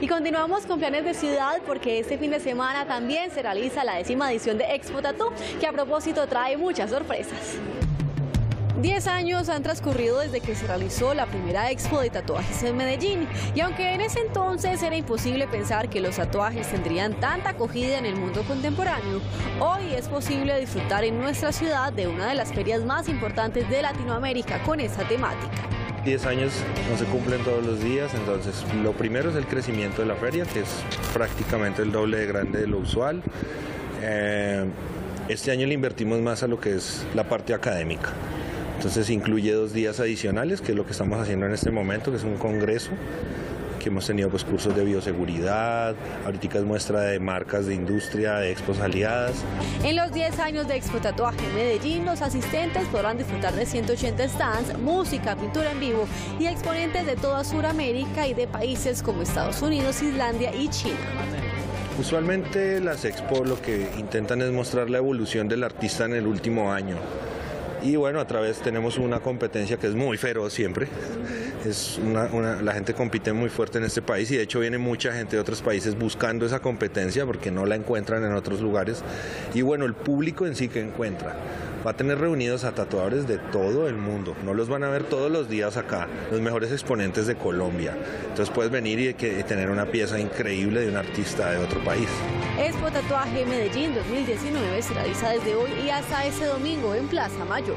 Y continuamos con planes de ciudad porque este fin de semana también se realiza la décima edición de Expo Tattoo, que a propósito trae muchas sorpresas. Diez años han transcurrido desde que se realizó la primera expo de tatuajes en Medellín y aunque en ese entonces era imposible pensar que los tatuajes tendrían tanta acogida en el mundo contemporáneo, hoy es posible disfrutar en nuestra ciudad de una de las ferias más importantes de Latinoamérica con esta temática. 10 años no se cumplen todos los días, entonces lo primero es el crecimiento de la feria, que es prácticamente el doble de grande de lo usual. Eh, este año le invertimos más a lo que es la parte académica. Entonces incluye dos días adicionales, que es lo que estamos haciendo en este momento, que es un congreso que hemos tenido pues, cursos de bioseguridad, ahorita es muestra de marcas de industria, de expos aliadas. En los 10 años de Expo Tatuaje en Medellín, los asistentes podrán disfrutar de 180 stands, música, pintura en vivo y exponentes de toda Sudamérica y de países como Estados Unidos, Islandia y China. Usualmente las expos lo que intentan es mostrar la evolución del artista en el último año. Y bueno, a través tenemos una competencia que es muy feroz siempre. Es la gente compite muy fuerte en este país y de hecho viene mucha gente de otros países buscando esa competencia porque no la encuentran en otros lugares. Y bueno, el público en sí que encuentra va a tener reunidos a tatuadores de todo el mundo. No los van a ver todos los días acá, los mejores exponentes de Colombia. Entonces puedes venir y, tener una pieza increíble de un artista de otro país. Expo Tatuaje Medellín 2019 se realiza desde hoy y hasta ese domingo en Plaza Mayor.